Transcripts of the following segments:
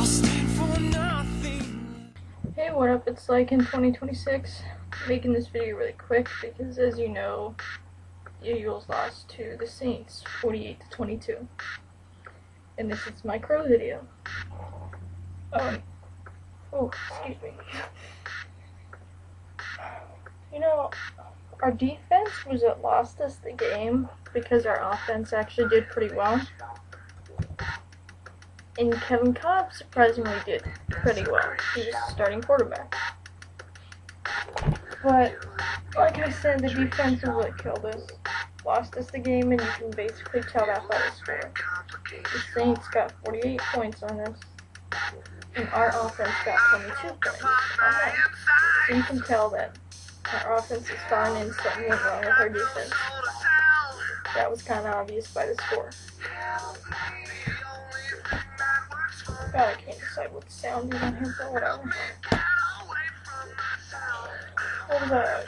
Hey, what up? It's Lycan 2026. I'm making this video really quick because, as you know, the Eagles lost to the Saints 48 to 22. And this is my crow video. Um, oh, excuse me. You know, our defense was what lost us the game because our offense actually did pretty well. And Kevin Kolb surprisingly did pretty well. He was starting quarterback. But, like I said, the defense is what killed us. Lost us the game, and you can basically tell that by the score. The Saints got 48 points on us, and our offense got 22 points. So you can tell that our offense is fine and something went wrong with our defense. That was kind of obvious by the score. God, I can't decide what the sound is on here, but whatever. What was?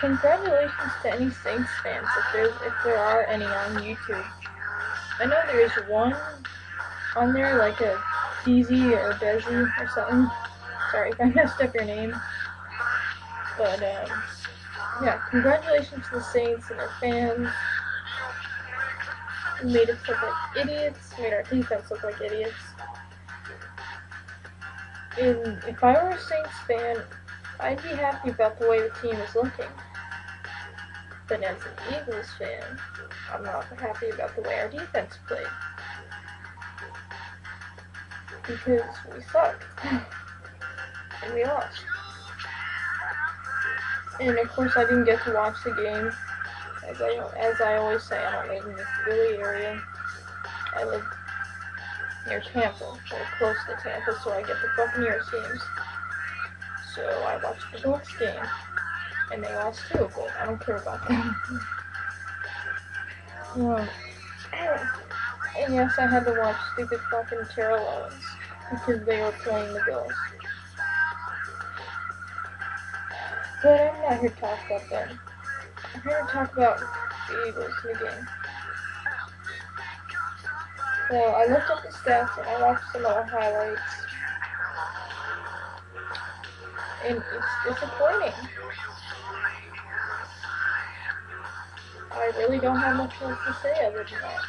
Congratulations to any Saints fans, if there's if there are any on YouTube. I know there is one on there, like a DZ or Desi or something. Sorry if I messed up your name. But um, yeah, congratulations to the Saints and their fans. Made us look like idiots, made our defense look like idiots. And if I were a Saints fan, I'd be happy about the way the team is looking. But as an Eagles fan, I'm not happy about the way our defense played. Because we suck. and we lost. And of course I didn't get to watch the game. As I, as I always say, I don't live in the Philly area. I live near Tampa, or close to Tampa, so I get the Buccaneers games. So I watched the Bucs game, and they lost too, but I don't care about them. um, and yes, I had to watch stupid fucking Terrell Owens because they were playing the Bills. But I'm not here to talk about them. I'm here to talk about the Eagles in the game. Well, I looked up the stats and I watched some of the highlights. And it's disappointing. I really don't have much else to say other than that.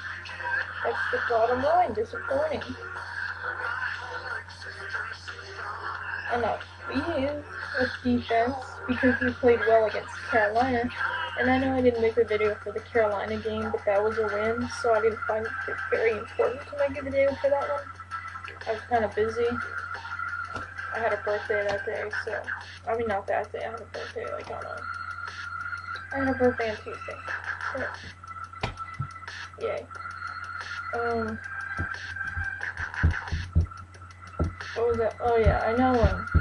That's the bottom line, disappointing. And we use with defense because we played well against Carolina. And I know I didn't make a video for the Carolina game, but that was a win, so I didn't find it very important to make a video for that one. I was kind of busy. I had a birthday that day, so I mean not that day. I had a birthday like on a. I had a birthday on Tuesday. So, yay. Um. What was that? Oh yeah, I know one.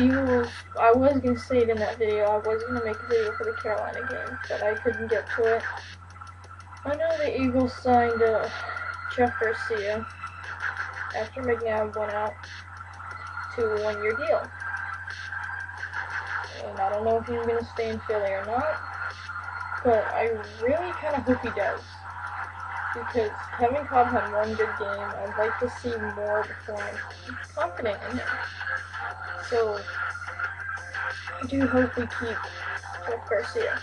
Eagles, I was gonna say it in that video, I was gonna make a video for the Carolina game, but I couldn't get to it. I know the Eagles signed uh, Jeff Garcia after McNabb went out to a one-year deal. And I don't know if he's gonna stay in Philly or not, but I really kind of hope he does. Because Kevin Kolb had one good game, I'd like to see more before I'm confident in him. So, I do hope we keep Jeff Garcia.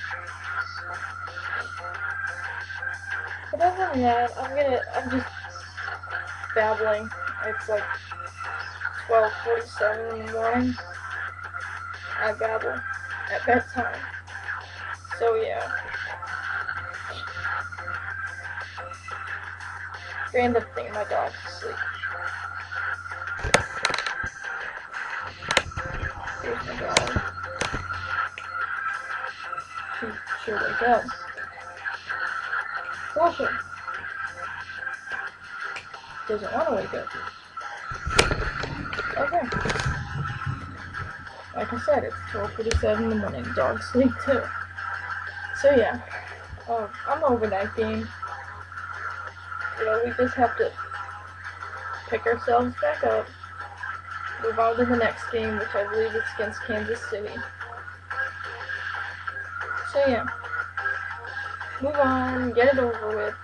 But other than that, I'm gonna, I'm just babbling. It's like 12.47 in the morning. I babble at bedtime. So yeah. Random thing, my dog's asleep. Here's my dog. She should wake up. Flush her. Doesn't want to wake up. Okay. Like I said, it's 12.47 in the morning. Dog sleep too. So yeah. Um, I'm over that game. Know, we just have to pick ourselves back up move on to the next game, which I believe is against Kansas City. So yeah, move on, get it over with.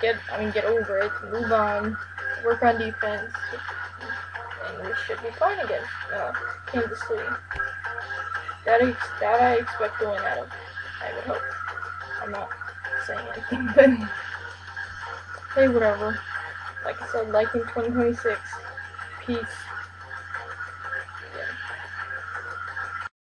Get, I mean, get over it. Move on, work on defense, and we should be fine again. Uh, Kansas City. That, I, that I expect to win out of. I would hope. I'm not saying anything, but hey, whatever. Like I said, Lycan 2026. Peace.